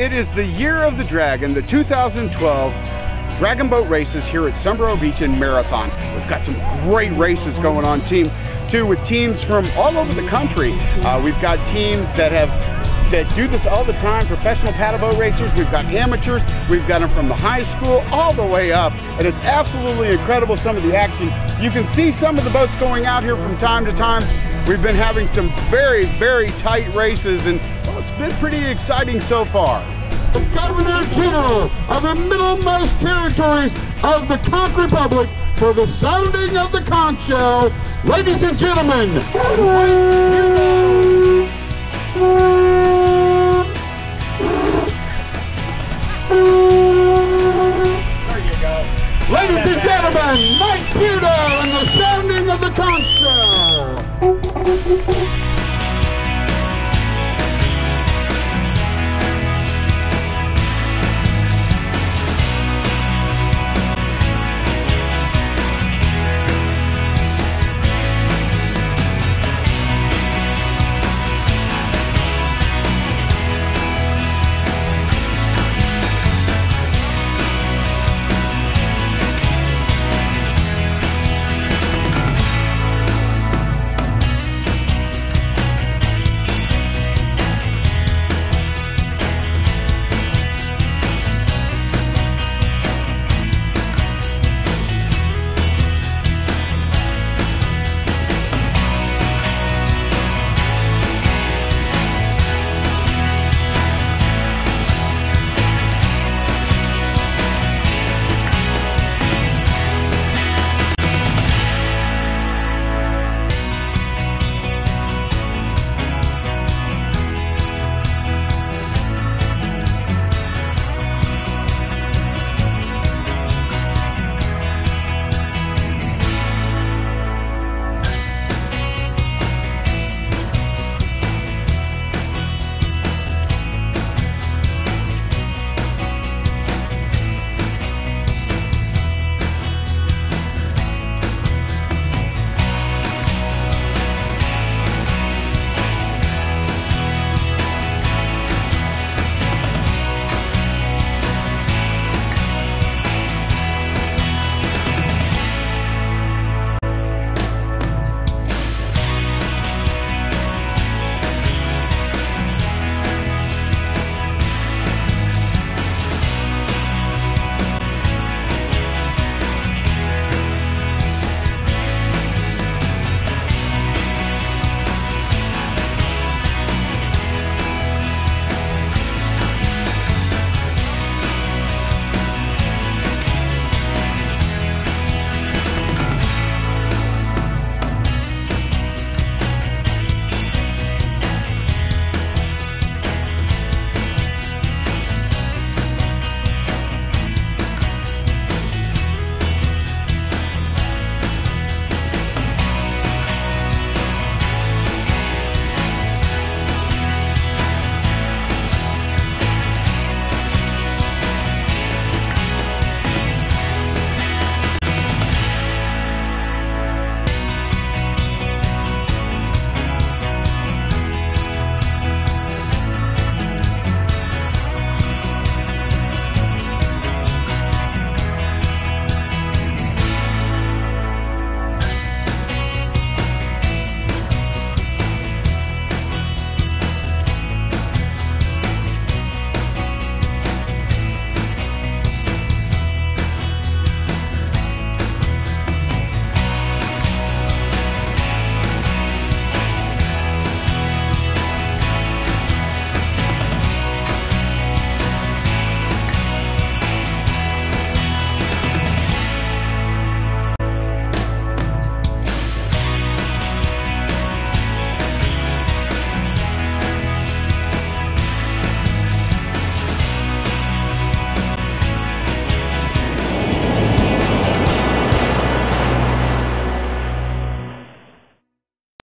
is the year of the dragon, the 2012 Dragon Boat races here at Sombrero Beach in Marathon. We've got some great races going on, team two, with teams from all over the country. Uh, we've got teams that have that do this all the time, professional paddleboat racers. We've got amateurs. We've got them from the high school all the way up. And it's absolutely incredible, some of the action. You can see some of the boats going out here from time to time. We've been having some very, very tight races and it's been pretty exciting so far. The Governor General of the middlemost territories of the Conch Republic for the sounding of the conch shell. Ladies and gentlemen, Ladies and gentlemen, Mike Puto and the sounding of the conch shell.